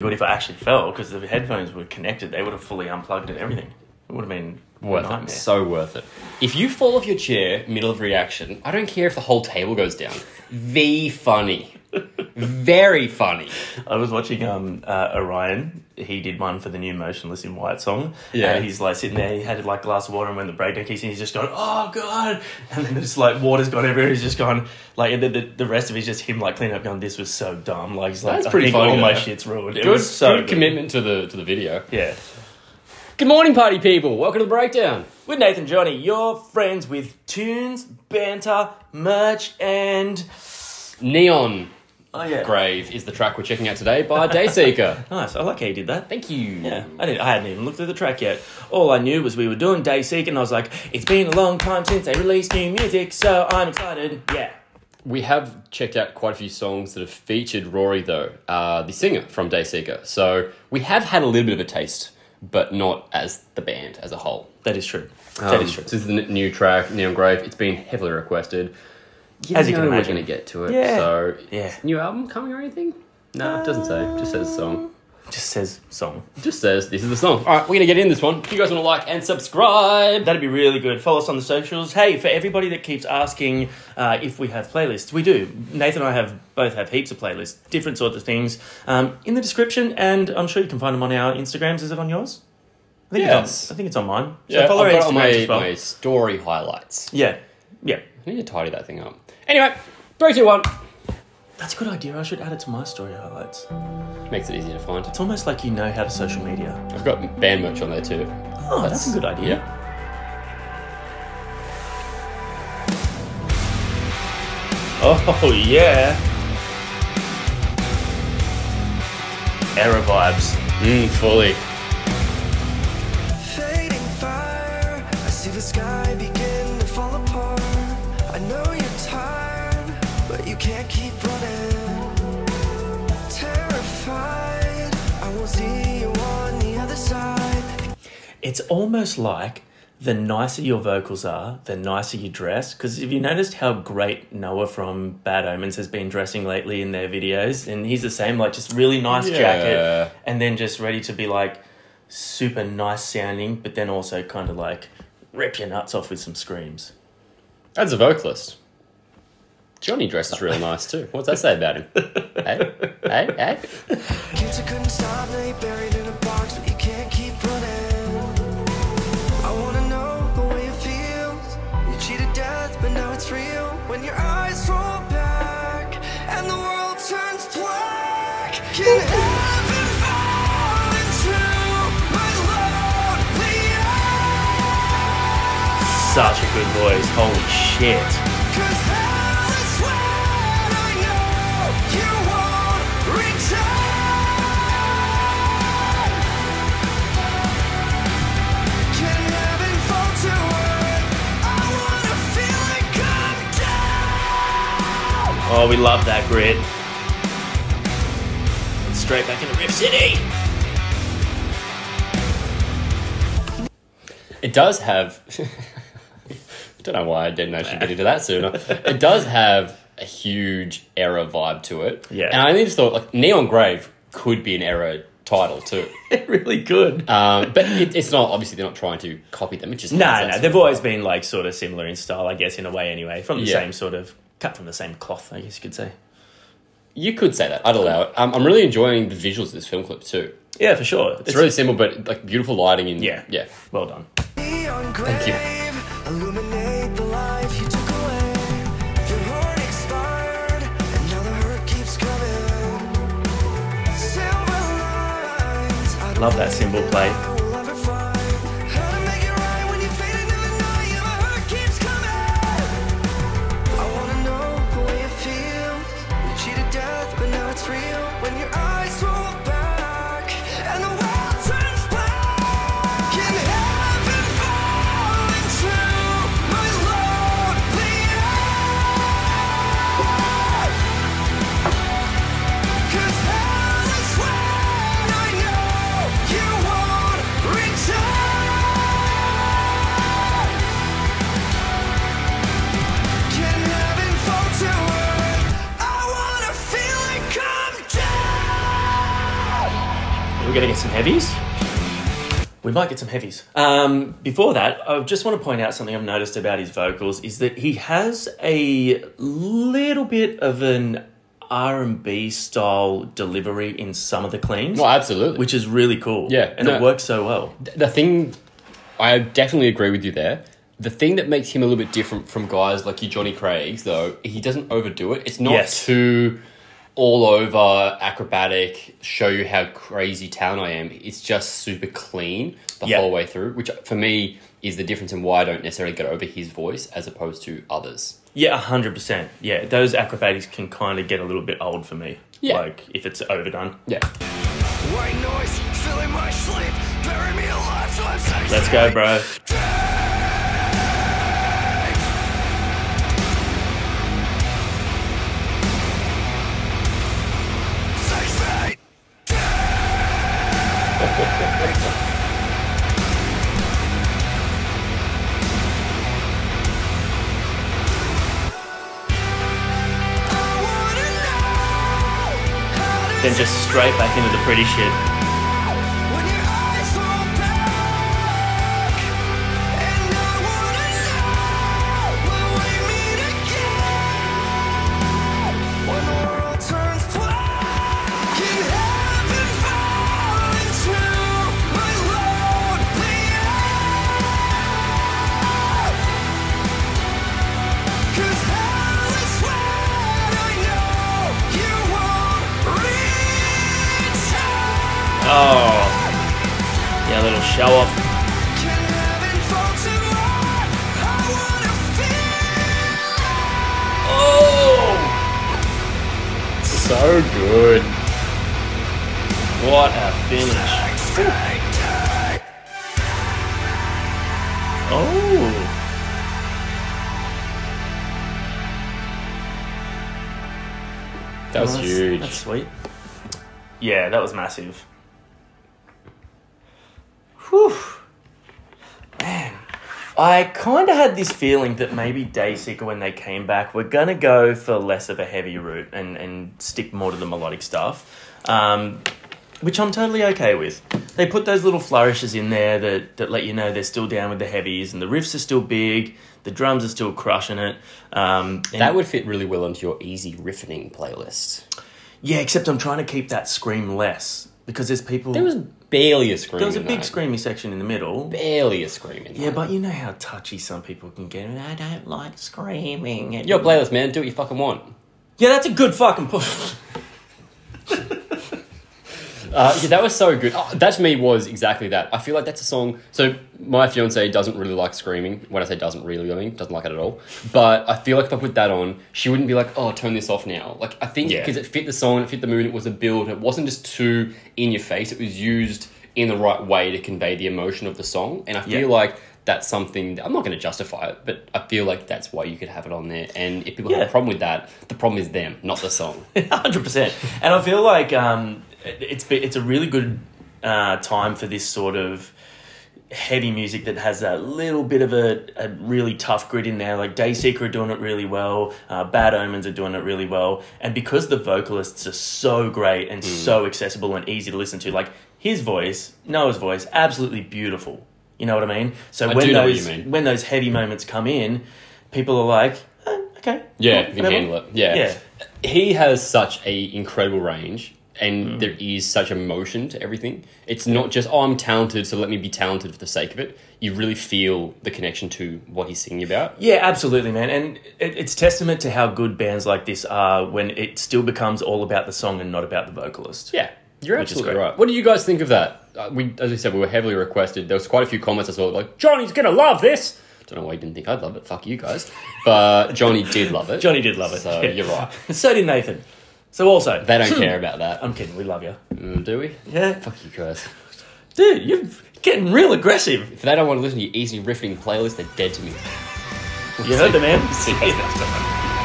good if I actually fell because the headphones were connected. They would have fully unplugged and everything. It would have been Worth it. So worth it. If you fall off your chair middle of reaction, I don't care if the whole table goes down. V funny. Very funny. I was watching um uh, Orion. He did one for the new Motionless in White song. Yeah. And he's like sitting there. He had like a glass of water, and when the breakdown kicks in, he's just going, "Oh god!" And then it's like water's gone everywhere. He's just gone like, and then the, the rest of it's just him like cleaning up, going, "This was so dumb." Like he's like, That's "I pretty think funny, All my shit's ruined." It Good, was so good commitment to the to the video. Yeah. Good morning, party people. Welcome to the breakdown. With Nathan Johnny, you're friends with tunes, banter, merch, and Neon oh yeah, Grave is the track we're checking out today by Dayseeker. Nice. I like how you did that. Thank you. Yeah, I didn't. I hadn't even looked at the track yet. All I knew was we were doing Day Seek, and I was like, "It's been a long time since they released new music, so I'm excited." Yeah, We have checked out quite a few songs that have featured Rory, though, uh, the singer from Dayseeker. So we have had a little bit of a taste, but not as the band as a whole. that is true. that Um, is true. This is the n- new track, Neon Grave. It's been heavily requested. As you can imagine. we're going to get to it. Yeah. So, Yeah. new album coming or anything? No, it doesn't say. It just says song. Just says song. It just says this is the song. All right, we're going to get in this one. If you guys want to like and subscribe, That'd be really good. Follow us on the socials. Hey, for everybody that keeps asking uh, if we have playlists, we do. Nathan and I have both have heaps of playlists, different sorts of things, um, in the description, and I'm sure you can find them on our Instagrams. Is it on yours? I think Yes. it's on. I think it's on mine. So yeah, follow I've our got it on my, as well. my story highlights. Yeah, yeah. I need to tidy that thing up. Anyway, three, two, one. That's a good idea. I should add it to my story highlights. Makes it easy to find. It's almost like you know how to social media. I've got band merch on there too. Oh, that's a good idea. Yeah. Oh yeah. Erra vibes. Mm, fully. Fading fire, I see the sky almost like the nicer your vocals are, the nicer you dress. Because if you noticed how great Noah from Bad Omens has been dressing lately in their videos? And he's the same, like just really nice Yeah. jacket, and then just ready to be like super nice sounding, but then also kind of like rip your nuts off with some screams. As a vocalist, Johnny dresses real nice too. What's that say about him? hey, hey, hey. Such a good voice. Holy shit. Oh, we love that grit. Straight back into Rip City. It does have. I don't know why I didn't actually get into that sooner. It does have a huge Erra vibe to it. Yeah. And I only just thought like Neon Grave could be an Erra title too. really good. Um, but it, it's not. Obviously, they're not trying to copy them. It just No, has no, they've always vibe. been like sort of similar in style, I guess, in a way anyway. From the Yeah. same sort of cut from the same cloth, I guess you could say. You could say that. I'd allow it. Um, I'm really enjoying the visuals of this film clip too. Yeah, for sure. It's, really simple, but like beautiful lighting and Yeah. yeah. well done. Thank you. Love that cymbal play. We're gonna get some heavies. We might get some heavies. Um, before that, I just want to point out something I've noticed about his vocals is that he has a little bit of an R and B style delivery in some of the cleans, No, absolutely. which is really cool. Yeah, and no. it works so well. the thing I definitely agree with you there. The thing that makes him a little bit different from guys like your Johnny Craig's, though, he doesn't overdo it. It's not Yes. too all over acrobatic, show you how crazy town I am. It's just super clean the Yeah. whole way through, which for me is the difference in why I don't necessarily get over his voice as opposed to others. Yeah, hundred percent. Yeah, those acrobatics can kind of get a little bit old for me. Yeah. like if it's overdone. Yeah. White noise filling my sleep. Bury me alive till I'm. Let's go, bro. Then just straight back into the pretty shit. Oh, yeah, little show off. Can heaven fall to earth? I wanna feel Oh, So good. what a finish! Oh, That was That's- huge. That's sweet. Yeah, that was massive. Whew. Man, I kind of had this feeling that maybe Dayseeker, when they came back, were gonna go for less of a heavy route and and stick more to the melodic stuff, um, which I'm totally okay with. They put those little flourishes in there that that let you know they're still down with the heavies, and the riffs are still big. The drums are still crushing it. Um, and- That would fit really well into your easy riffing playlist. yeah, except I'm trying to keep that scream less because there's people. There was barely a scream. there was a big screamy section in the middle. Barely a screaming. Yeah, that. but you know how touchy some people can get. I don't like screaming. Your playlist, man. Do what you fucking want. Yeah, that's a good fucking push. Uh, yeah, that was so good. Oh, that to me was exactly that. I feel like that's a song. So my fiance doesn't really like screaming. When I say doesn't really, I mean doesn't like it at all. But I feel like if I put that on, she wouldn't be like, "Oh, turn this off now." Like I think Yeah. because it fit the song, it fit the mood. It was a build. It wasn't just too in your face. It was used in the right way to convey the emotion of the song. And I feel Yeah. like that's something that, I'm not going to justify it, but I feel like that's why you could have it on there. And if people have a problem with that, the problem is them, not the song. Hundred percent. And I feel like um, it's it's a really good uh, time for this sort of heavy music that has a little bit of a, a really tough grit in there. Like Dayseeker are doing it really well. Uh, Bad Omens are doing it really well. And because the vocalists are so great and so accessible and easy to listen to, like his voice, Noah's voice, absolutely beautiful. You know what I mean? So I when do know what those when those heavy moments come in, people are like, "Eh, okay, Yeah, cool, you can handle it. Yeah. Yeah. He has such a incredible range and Mm. there is such emotion to everything. It's not just, oh, I'm talented, so let me be talented for the sake of it. You really feel the connection to what he's singing about. Yeah, absolutely, man. And it, it's testament to how good bands like this are when it still becomes all about the song and not about the vocalist. Yeah, you're absolutely right. What do you guys think of that? Uh, we, as I said, we were heavily requested. There was quite a few comments I saw like, Johnny's gonna love this. Don't know why you didn't think I'd love it. Fuck you guys. But Johnny did love it. Johnny did love it. So Yeah. you're right. so did Nathan. So also, They don't care about that. I'm kidding. We love you. Mm, do we? Yeah, Fuck you guys. dude, you're getting real aggressive. If they don't want to listen to your easy riffing playlist, they're dead to me. You heard the man. See you guys next time.